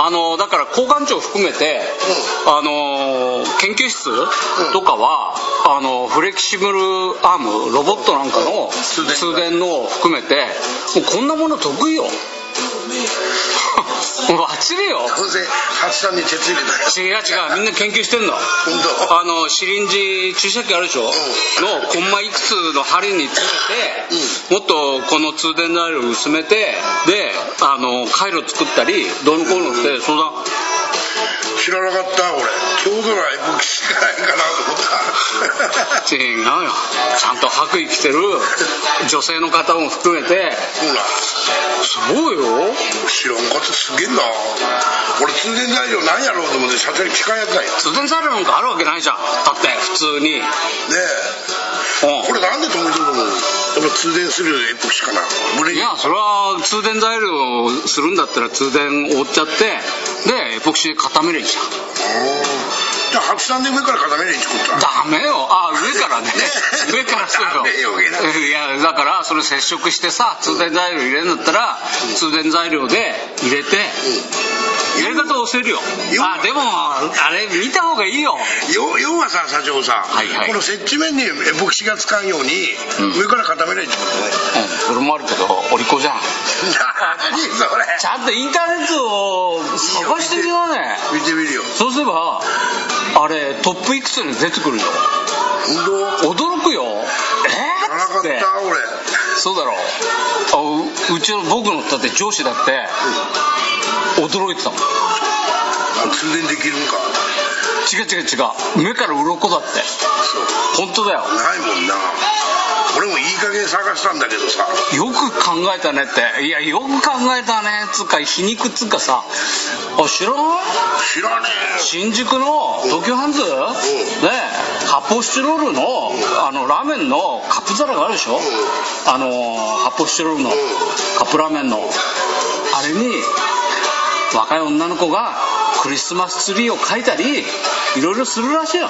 あのだから交換庁含めて、あの研究室とかは、あのフレキシブルアームロボットなんかの通電の含めてもうこんなもの得意よもうバッチリよ。どうせ八さんに鉄入れたよ違う違う。みんな研究してんの。本当。あのシリンジ注射器あるでしょ、のコンマいくつの針につけて、もっとこの通電材料を薄めてであの回路作ったりどうのこうのって相談。知らなかった俺。郷土内エポキシかないかなと思った。違うよ。ちゃんと白衣着てる女性の方も含めて。ほら。そうよ知らんかったすげえな。俺通電材料なんやろうと思って社長に聞かんやったんや。ね通電材料なんかあるわけないじゃん。だって普通に。え。うん。これなんで止めてるのやっぱ通電するエポキシかな。俺いやそれは通電材料をするんだったら通電覆っちゃってでエポキシで固めりゃいいじゃん。じゃあ白さんで上から固めりゃいいってことだダメよ。あ上からね。上からいやだからそれ接触してさ通電材料入れるんだったら通電材料で入れて入れ方押せるよ。あでもあれ見た方がいいよ。要要はさ社長さ、はいはい。この接地面にエポキシがつかんように、うん。上から固めりゃいいってことねうん俺もあるけどお利口じゃん。何それ。ちゃんとインターネットを探してみようね。見てみるよ。そうすればあれトップいくつに出てくるよ本当驚くよえ知らなかっー、ってた俺そうだろう。あううちの僕のだって上司だって驚いてたもん。あ通電できるんか。違う違う違う。目から鱗だって。そう。本当だよ。ないもんな探したんだけどさ。よく考えたねって。いやよく考えたね。つうか皮肉つうかさ。あ知らない知らね新宿の東急ハンズ、ね発泡スチロールのあのラーメンのカップ皿があるでしょ、あの発泡スチロールのカップラーメンの。あれに若い女の子がクリスマスツリーを描いたりいろいろするらしいよ